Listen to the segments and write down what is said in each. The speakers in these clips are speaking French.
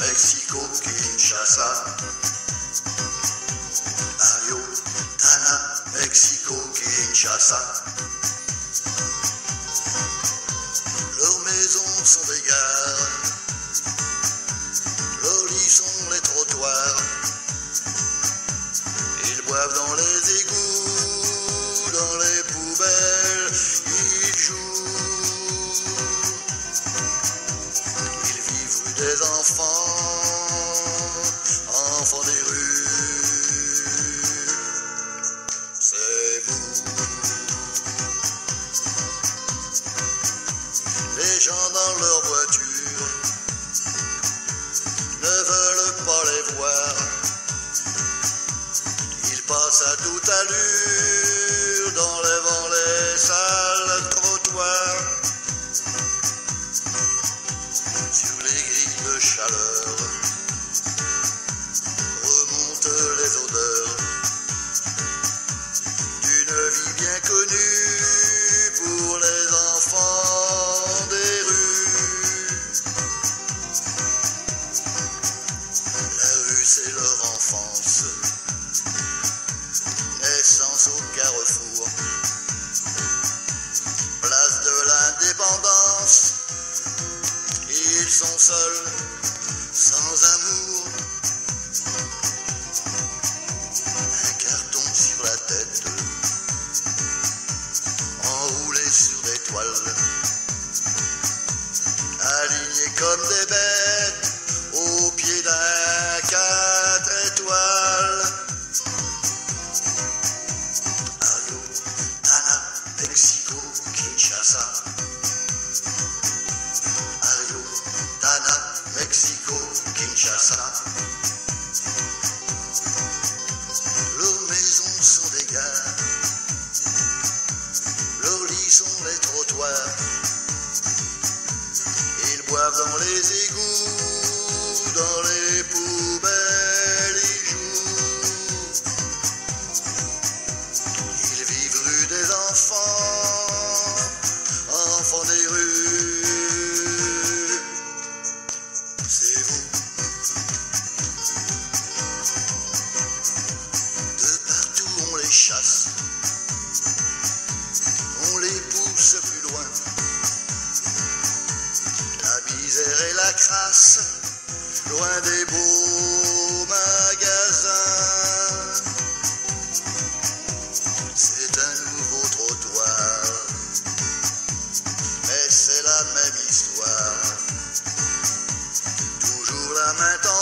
Mexico, Kinshasa. Ayo, Tana, Mexico, Kinshasa. ne veulent pas les voir. Ils passent à toute allure dans les vents, les sales trottoirs. Sur les grilles de chaleur. traîner comme des bêtes au pied d'un quatre étoiles. Allô, Mexico, Kinshasa. have les égouts, dans les. gérer la crasse, loin des beaux magasins. C'est un nouveau trottoir, mais c'est la même histoire. Toujours la main tendue.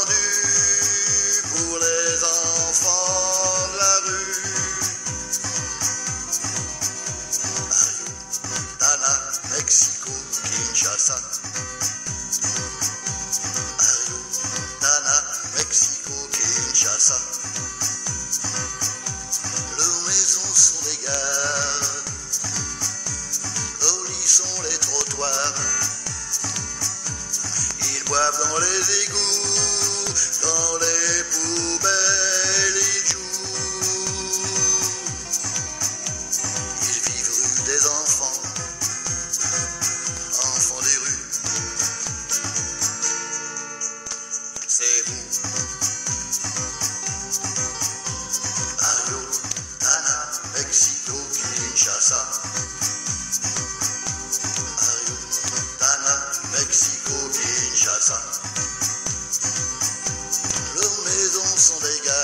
Wabzongolezi ku personal day, guys.